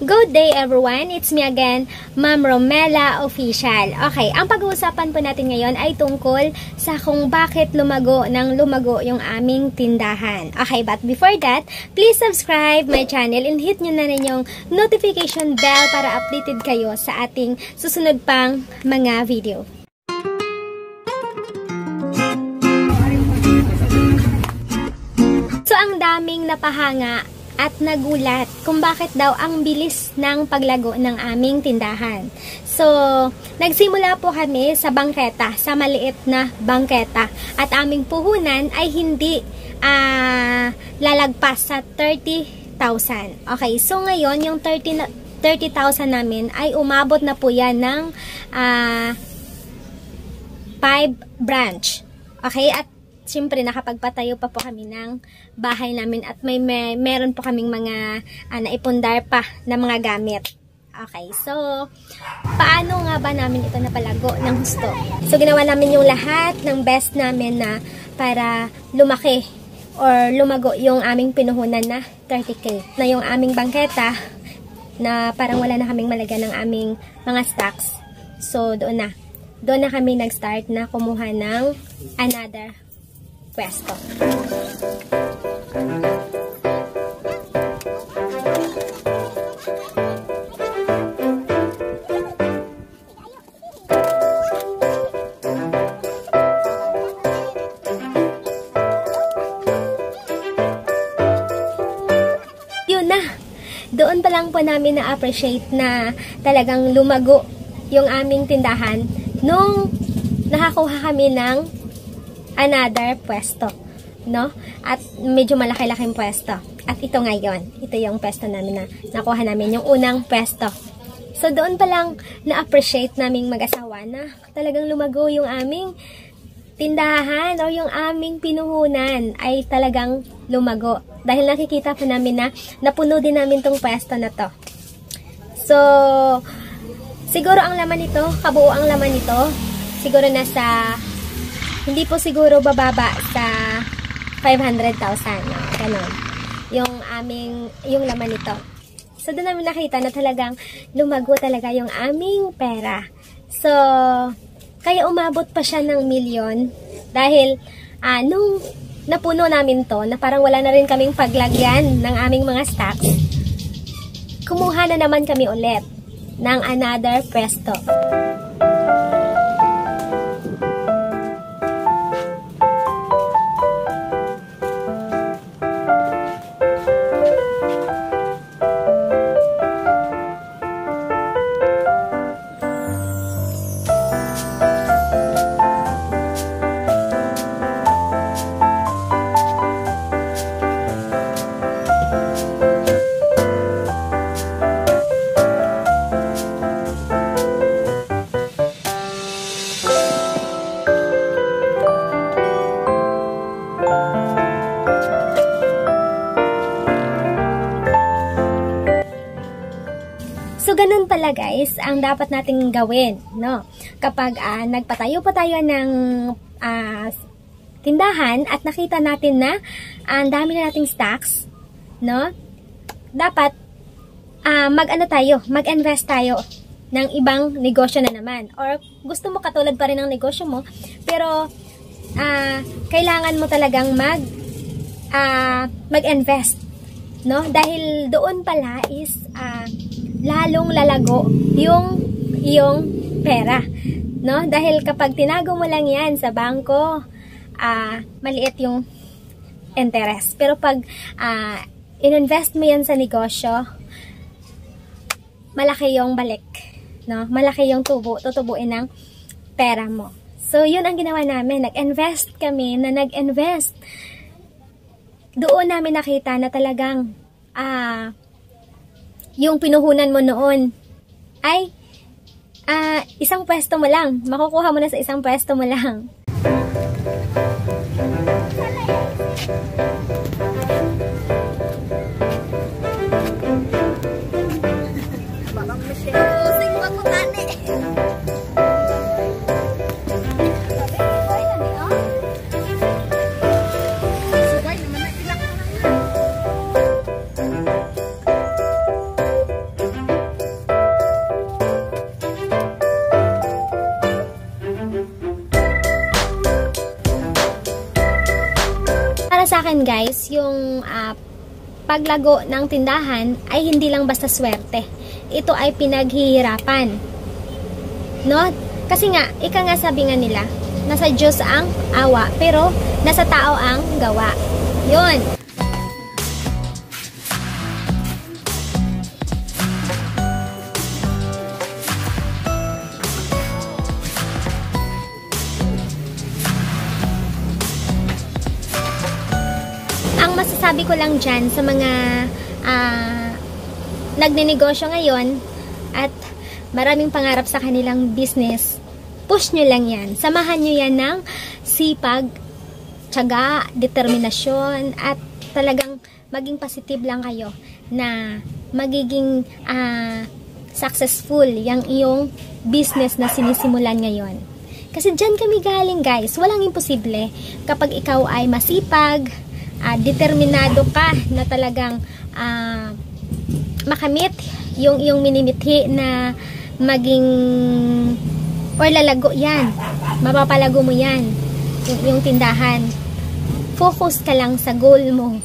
Good day everyone! It's me again, Ma'am Romela Official. Okay, ang pag-uusapan po natin ngayon ay tungkol sa kung bakit lumago ng lumago yung aming tindahan. Okay, but before that, please subscribe my channel and hit nyo na rin yung notification bell para updated kayo sa ating susunod pang mga video. So, ang daming napahanga at nagulat kung bakit daw ang bilis ng paglago ng aming tindahan. So, nagsimula po kami sa bangketa, sa maliit na bangketa. At aming puhunan ay hindi uh, lalagpas sa 30,000. Okay, so ngayon yung 30 30,000 namin ay umabot na po yan ng uh, ah, 5 branch. Okay, at syempre nakapagpatayo pa po kami ng bahay namin at may, may meron po kaming mga uh, naipundar pa na mga gamit. Okay, so paano nga ba namin ito napalago ng gusto? So ginawa namin yung lahat ng best namin na para lumaki or lumago yung aming pinuhunan na 30k na yung aming bangketa na parang wala na kaming malagyan ng aming mga stocks. So doon na. Doon na kami nag-start na kumuha ng another pwesto. Yun na! Doon pa lang po namin na-appreciate na talagang lumago yung aming tindahan nung nakakuha kami ng another pwesto. No? At medyo malaki-laking pwesto. At ito ngayon, ito yung pwesto namin na nakuha namin, yung unang pwesto. So doon pa lang na-appreciate naming mag-asawa na talagang lumago yung aming tindahan o yung aming pinuhunan ay talagang lumago. Dahil nakikita po namin na napuno din namin tong pwesto na to. So, siguro ang laman nito, kabuo ang laman nito, siguro nasa hindi po siguro bababa sa 500,000. No? Yung aming, yung laman nito. So, doon namin nakita na talagang lumago talaga yung aming pera. So, kaya umabot pa siya ng milyon dahil uh, nung napuno namin to, na parang wala na rin kaming paglagyan ng aming mga stocks, kumuha na naman kami ulit ng another presto. Guys, ang dapat nating gawin, no? Kapag uh, nagpatayo pa tayo ng uh, tindahan at nakita natin na uh, ang dami na nating stocks, no? Dapat uh, mag-ano tayo, mag-invest tayo ng ibang negosyo na naman. Or gusto mo katulad pa rin ng negosyo mo, pero uh, kailangan mo talagang mag uh, mag-invest, no? Dahil doon pala is uh, lalong lalago yung iyong pera. No? Dahil kapag tinago mo lang yan sa bangko, uh, maliit yung interest. Pero pag uh, ininvest mo yan sa negosyo, malaki yung balik. No? Malaki yung tubo, tutubuin ng pera mo. So, yun ang ginawa namin. Nag-invest kami na nag-invest. Doon namin nakita na talagang ah, uh, yung pinuhunan mo noon ay uh, isang pwesto mo lang. Makukuha mo na sa isang pwesto mo lang. Akin guys, yung uh, paglago ng tindahan ay hindi lang basta swerte. Ito ay pinaghihirapan. No? Kasi nga, ika nga sabi nga nila, nasa Diyos ang awa, pero nasa tao ang gawa. Yun. Masasabi ko lang dyan sa mga uh, nagnenegosyo ngayon at maraming pangarap sa kanilang business, push nyo lang yan. Samahan nyo yan ng sipag, tiyaga, determinasyon, at talagang maging positive lang kayo na magiging uh, successful yung iyong business na sinisimulan ngayon. Kasi dyan kami galing guys, walang imposible kapag ikaw ay masipag, uh, determinado ka na talagang uh, makamit yung yung minimithi na maging or lalago yan. Mapapalago mo yan yung, yung tindahan. Focus ka lang sa goal mo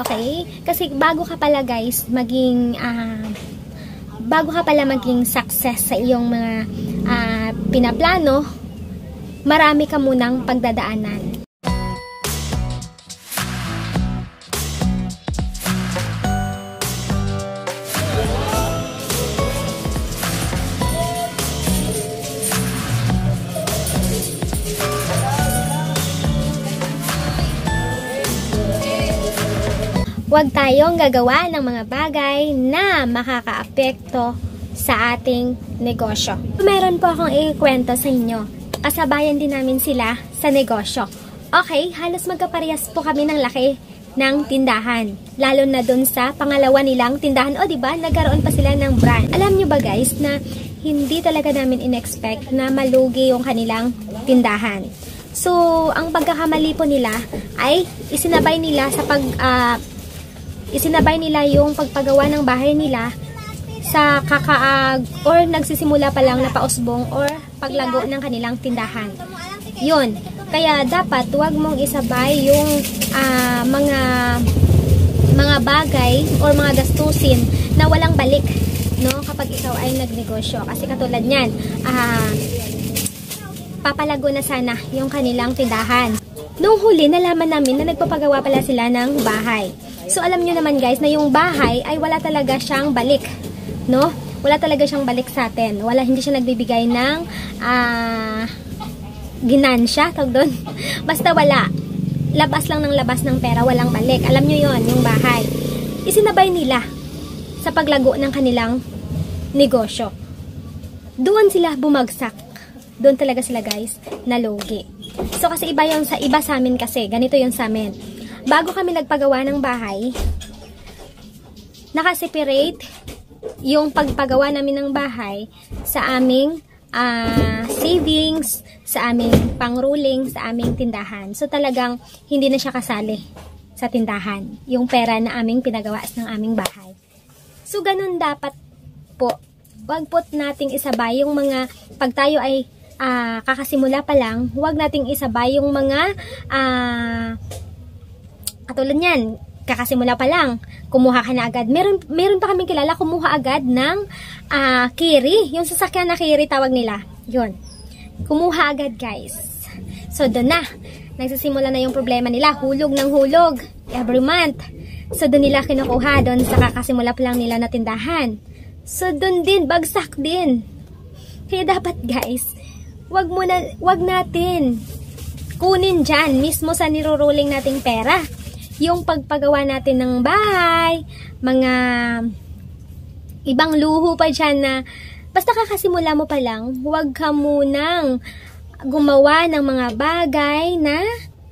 okay? Kasi bago ka pala guys maging uh, bago ka pala maging success sa iyong mga uh, pinaplano marami ka munang pagdadaanan huwag tayong gagawa ng mga bagay na makakaapekto sa ating negosyo. Meron po akong ikwento sa inyo. Kasabayan din namin sila sa negosyo. Okay, halos magkaparehas po kami ng laki ng tindahan. Lalo na dun sa pangalawa nilang tindahan. O, di ba Nagkaroon pa sila ng brand. Alam nyo ba guys na hindi talaga namin in-expect na malugi yung kanilang tindahan. So, ang pagkakamali po nila ay isinabay nila sa pag uh, isinabay nila yung pagpagawa ng bahay nila sa kakaag or nagsisimula pa lang na pausbong or paglago ng kanilang tindahan. Yun. Kaya dapat wag mong isabay yung uh, mga mga bagay or mga gastusin na walang balik no kapag ikaw ay nagnegosyo kasi katulad niyan uh, papalago na sana yung kanilang tindahan nung huli nalaman namin na nagpapagawa pala sila ng bahay So alam niyo naman guys na yung bahay ay wala talaga siyang balik, no? Wala talaga siyang balik sa atin. Wala hindi siya nagbibigay ng uh, ginansya, tawag doon. Basta wala. Labas lang ng labas ng pera, walang balik. Alam niyo 'yon, yung bahay. Isinabay nila sa paglago ng kanilang negosyo. Doon sila bumagsak. Doon talaga sila guys, nalugi. So kasi iba yung sa iba sa amin kasi, ganito yung sa amin bago kami nagpagawa ng bahay, nakaseparate yung pagpagawa namin ng bahay sa aming uh, savings, sa aming pangruling, sa aming tindahan. So talagang hindi na siya kasali sa tindahan, yung pera na aming pinagawa ng aming bahay. So ganun dapat po. Huwag po nating isabay yung mga, pag tayo ay uh, kakasimula pa lang, huwag nating isabay yung mga uh, Katulad niyan, kakasimula pa lang, kumuha ka na agad. Meron, meron pa kaming kilala, kumuha agad ng uh, kiri. Yung sasakyan na kiri tawag nila. Yun. Kumuha agad guys. So doon na. Nagsisimula na yung problema nila. Hulog ng hulog. Every month. So doon nila kinukuha. Doon sa kakasimula pa lang nila na tindahan. So doon din, bagsak din. Kaya dapat guys, wag mo na, wag natin kunin dyan mismo sa niruruling nating pera yung pagpagawa natin ng bahay, mga ibang luho pa dyan na basta kakasimula mo pa lang, huwag ka munang gumawa ng mga bagay na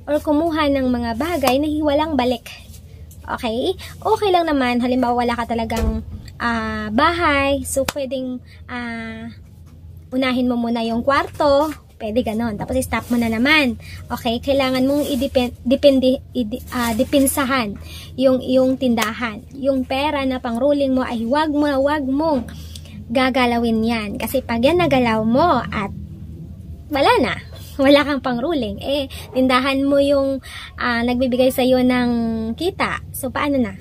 or kumuha ng mga bagay na walang balik. Okay? Okay lang naman, halimbawa wala ka talagang uh, bahay, so pwedeng uh, unahin mo muna yung kwarto, Pwede ganon. Tapos stop mo na naman. Okay? Kailangan mong i-depende, uh, dipinsahan yung, yung tindahan. Yung pera na pang ruling mo ay wag mo, wag mong gagalawin yan. Kasi pag yan nagalaw mo at wala na. wala kang pang ruling. Eh, tindahan mo yung uh, nagbibigay sa iyo ng kita. So, paano na?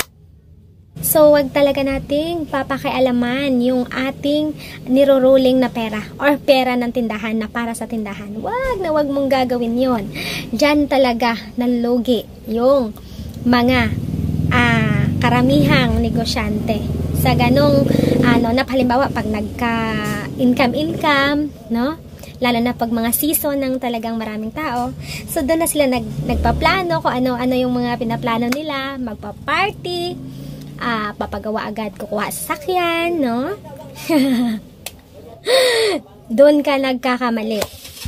So, wag talaga nating papakialaman yung ating niro-rolling na pera or pera ng tindahan na para sa tindahan. Wag na wag mong gagawin yon. Diyan talaga nalugi yung mga uh, karamihang negosyante. Sa ganong, ano, na halimbawa, pag nagka income-income, no? lalo na pag mga season ng talagang maraming tao. So, doon na sila nag, nagpaplano kung ano-ano yung mga pinaplano nila, magpa-party, uh, papagawa agad kukuha sa sakyan, no? doon ka nagkakamali.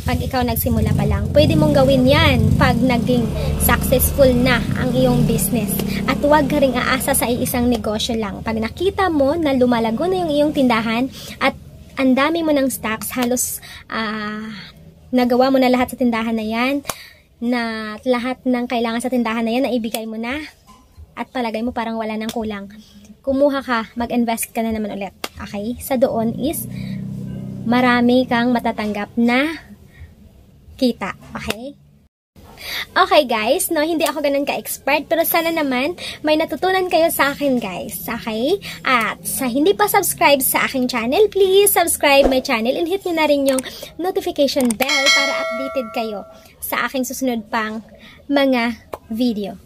Pag ikaw nagsimula pa lang, pwede mong gawin yan pag naging successful na ang iyong business. At huwag ka rin aasa sa isang negosyo lang. Pag nakita mo na lumalago na yung iyong tindahan at ang dami mo ng stocks, halos uh, nagawa mo na lahat sa tindahan na yan, na lahat ng kailangan sa tindahan na yan, na ibigay mo na, at palagay mo parang wala nang kulang. Kumuha ka, mag-invest ka na naman ulit. Okay? Sa doon is, marami kang matatanggap na kita. Okay? Okay guys, no, hindi ako ganun ka-expert pero sana naman may natutunan kayo sa akin guys, okay? At sa hindi pa subscribe sa aking channel, please subscribe my channel and hit nyo na rin yung notification bell para updated kayo sa aking susunod pang mga video.